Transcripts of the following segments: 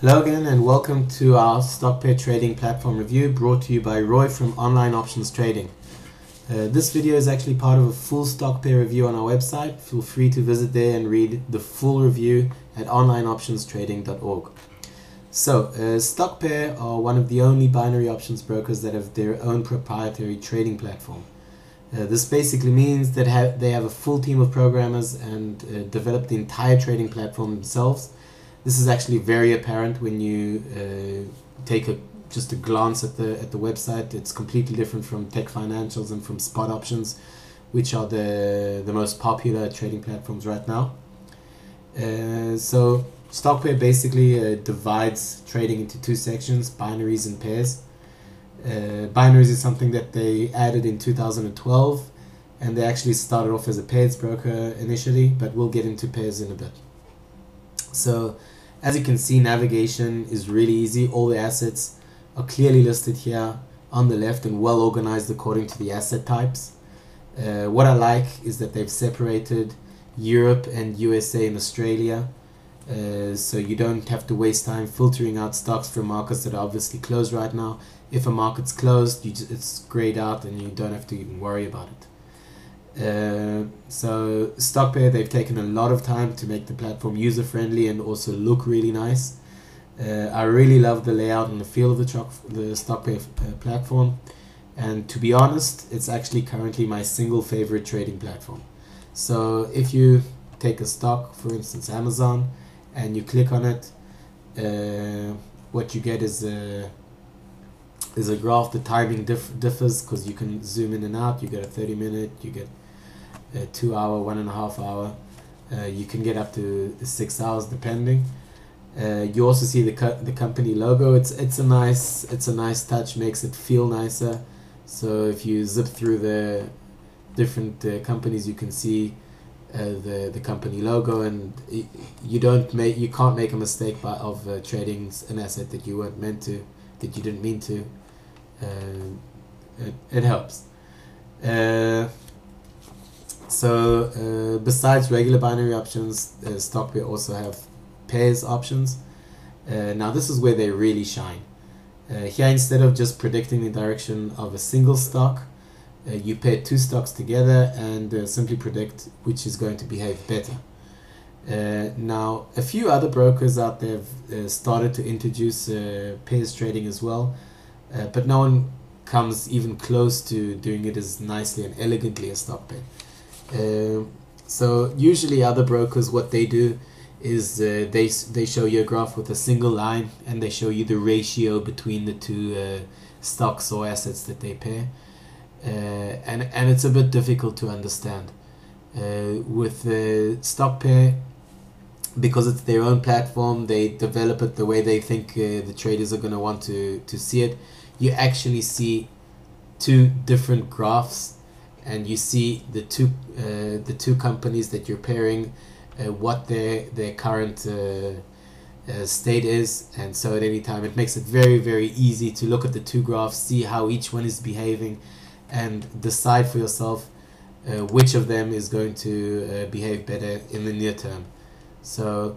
Hello again and welcome to our stock pair trading platform review brought to you by Roy from Online Options Trading. Uh, this video is actually part of a full stock pair review on our website. Feel free to visit there and read the full review at onlineoptionstrading.org. So, uh, StockPair are one of the only binary options brokers that have their own proprietary trading platform. Uh, this basically means that ha- they have a full team of programmers and uh, develop the entire trading platform themselves this is actually very apparent when you uh, take a just a glance at the at the website. It's completely different from Tech Financials and from Spot Options, which are the the most popular trading platforms right now. Uh, so StockPair basically uh, divides trading into two sections: binaries and pairs. Uh, binaries is something that they added in 2012, and they actually started off as a pairs broker initially, but we'll get into pairs in a bit. So as you can see, navigation is really easy. All the assets are clearly listed here on the left and well organized according to the asset types. Uh, what I like is that they've separated Europe and USA and Australia. Uh, so you don't have to waste time filtering out stocks from markets that are obviously closed right now. If a market's closed, just, it's grayed out and you don't have to even worry about it. Uh, so StockPair, they've taken a lot of time to make the platform user friendly and also look really nice. Uh, I really love the layout and the feel of the, truck, the StockPair uh, platform. And to be honest, it's actually currently my single favorite trading platform. So if you take a stock, for instance Amazon, and you click on it, uh, what you get is a is a graph. The timing diff- differs because you can zoom in and out. You get a 30 minute, you get a two hour, one and a half hour. Uh, you can get up to six hours depending. Uh, you also see the co- the company logo. It's it's a nice it's a nice touch. Makes it feel nicer. So if you zip through the different uh, companies, you can see uh, the the company logo, and you don't make you can't make a mistake by of uh, trading an asset that you weren't meant to, that you didn't mean to. Uh, it, it helps. So uh, besides regular binary options, uh, StockPair also have pairs options. Uh, now this is where they really shine. Uh, here instead of just predicting the direction of a single stock, uh, you pair two stocks together and uh, simply predict which is going to behave better. Now, a few other brokers out there have started to introduce pairs trading as well, but no one comes even close to doing it as nicely and elegantly as StockPair. Um, so usually other brokers, what they do is uh, they they show you a graph with a single line and they show you the ratio between the two uh, stocks or assets that they pair, uh, and and it's a bit difficult to understand. Uh, with the stock pair, because it's their own platform, they develop it the way they think uh, the traders are going to want to to see it. You actually see two different graphs and you see the two uh, the two companies that you're pairing, uh, what their their current uh, uh, state is, and so at any time it makes it very very easy to look at the two graphs, see how each one is behaving, and decide for yourself uh, which of them is going to uh, behave better in the near term. So.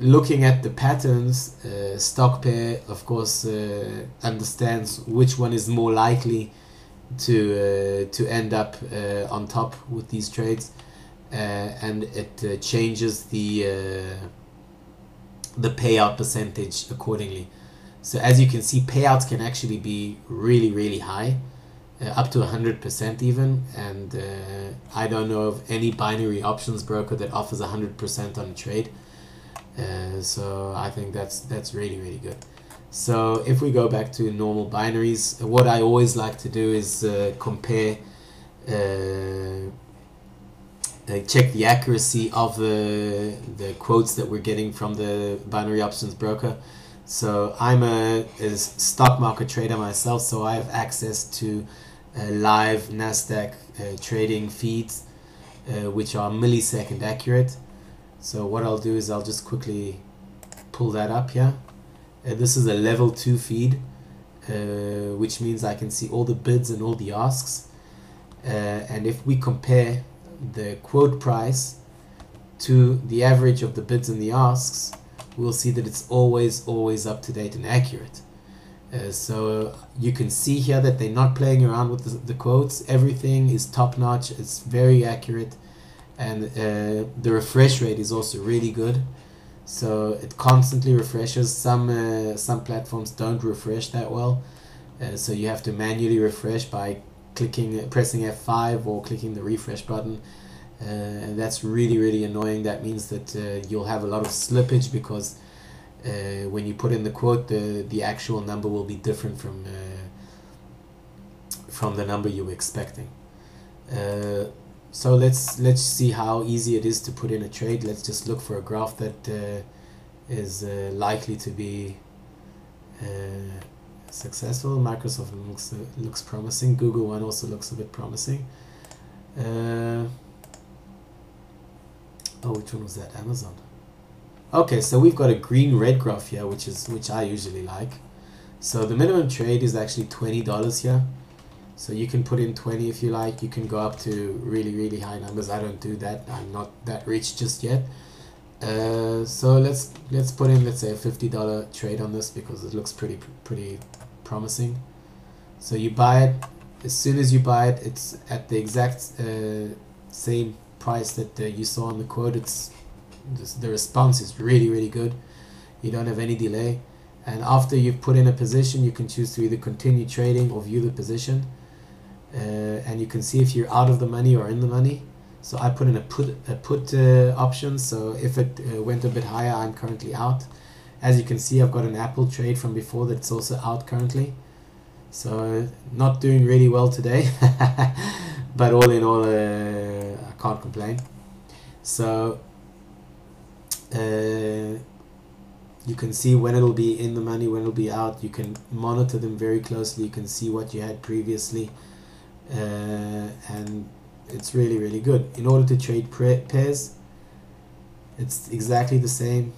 Looking at the patterns, stock pair of course understands which one is more likely to uh, to end up uh, on top with these trades, uh, and it uh, changes the uh, the payout percentage accordingly. So as you can see, payouts can actually be really really high, uh, up to hundred percent even. And I don't know of any binary options broker that offers hundred percent on a trade. so I think that's that's really really good. So if we go back to normal binaries, what I always like to do is uh, compare, uh, uh, check the accuracy of the, the quotes that we're getting from the binary options broker. So I'm a, a stock market trader myself, so I have access to uh, live NASDAQ uh, trading feeds, uh, which are millisecond accurate. So what I'll do is I'll just quickly pull that up here. Uh, this is a level 2 feed, uh, which means I can see all the bids and all the asks. Uh, and if we compare the quote price to the average of the bids and the asks, we'll see that it's always, always up to date and accurate. Uh, so you can see here that they're not playing around with the, the quotes. Everything is top notch. It's very accurate, and uh, the refresh rate is also really good. So it constantly refreshes. Some uh, some platforms don't refresh that well, uh, so you have to manually refresh by clicking, pressing F5 or clicking the refresh button. Uh, and that's really really annoying. That means that uh, you'll have a lot of slippage because uh, when you put in the quote, the the actual number will be different from uh, from the number you were expecting. Uh, so let's let's see how easy it is to put in a trade. Let's just look for a graph that uh, is uh, likely to be uh, successful. Microsoft looks looks promising. Google one also looks a bit promising. oh, which one was that? Amazon. Okay, so we've got a green-red graph here, which is which I usually like. So the minimum trade is actually twenty dollars here. So you can put in twenty if you like. You can go up to really really high numbers. I don't do that. I'm not that rich just yet. Uh, so let's let's put in let's say a fifty dollar trade on this because it looks pretty pretty promising. So you buy it as soon as you buy it. It's at the exact uh, same price that uh, you saw on the quote. It's the response is really really good you don't have any delay and after you've put in a position you can choose to either continue trading or view the position uh, and you can see if you're out of the money or in the money. So I put in a put a put uh, option. So if it uh, went a bit higher I'm currently out. As you can see I've got an Apple trade from before that's also out currently. So not doing really well today but all in all uh, I can't complain. So uh, you can see when it'll be in the money, when it'll be out. You can monitor them very closely. You can see what you had previously, uh, and it's really really good. In order to trade pairs, it's exactly the same.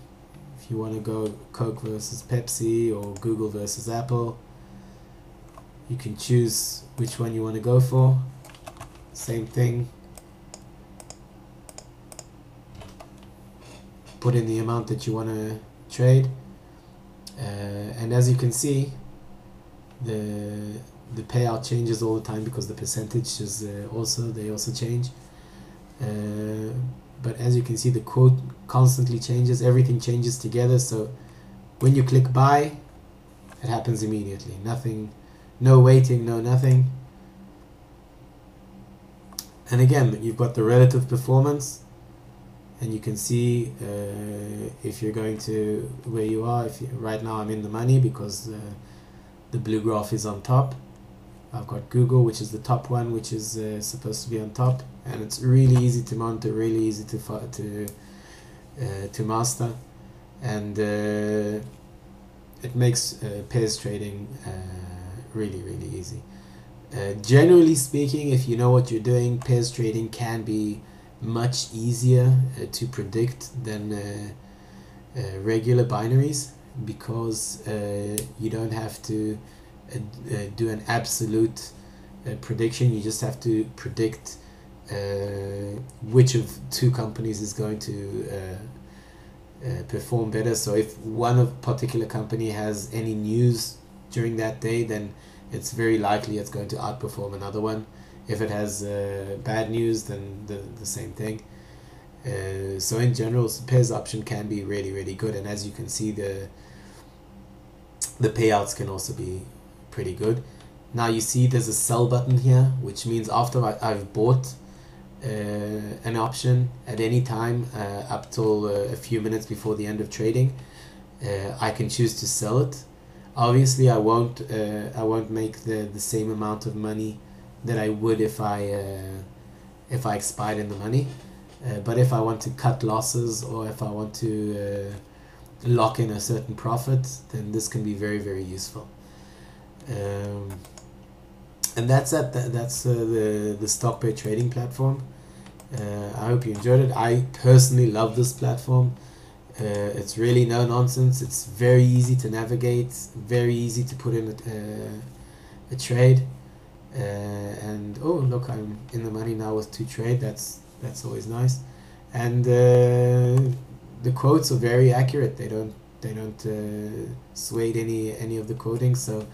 If you want to go Coke versus Pepsi or Google versus Apple, you can choose which one you want to go for. Same thing. put in the amount that you want to trade uh, and as you can see the the payout changes all the time because the percentage is uh, also they also change. Uh, but as you can see the quote constantly changes everything changes together. So when you click buy it happens immediately. Nothing no waiting no nothing. And again you've got the relative performance and you can see uh, if you're going to where you are if you, right now I'm in the money because uh, the blue graph is on top I've got Google which is the top one which is uh, supposed to be on top and it's really easy to monitor really easy to to uh, to master and uh, it makes uh, pairs trading really really easy. Generally speaking if you know what you're doing pairs trading can be much easier uh, to predict than uh, uh, regular binaries because you don't have to do an absolute prediction. You just have to predict which of two companies is going to uh, perform better. So if one of particular company has any news during that day, then it's very likely it's going to outperform another one. If it has uh, bad news, then the, the same thing. Uh, so in general, pairs option can be really really good, and as you can see, the the payouts can also be pretty good. Now you see there's a sell button here, which means after I, have bought uh, an option at any time uh, up till uh, a few minutes before the end of trading, uh, I can choose to sell it. Obviously, I won't uh, I won't make the, the same amount of money that I would if I uh, if I expired in the money. But if I want to cut losses or if I want to lock in a certain profit, then this can be very very useful. Um, and that's it. That's uh, the the StockPair trading platform. Uh, I hope you enjoyed it. I personally love this platform. Uh, it's really no nonsense. It's very easy to navigate. Very easy to put in a, a trade. Uh, and oh look I'm in the money now with two trade that's that's always nice and uh, the quotes are very accurate. They don't they don't uh, sway any any of the quoting. So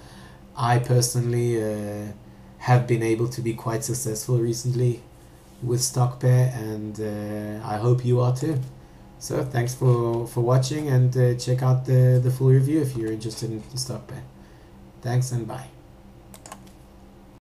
I personally uh, have been able to be quite successful recently with StockPair, and uh, I hope you are too. So thanks for for watching, and uh, check out the the full review if you're interested in StockPair. Thanks and bye.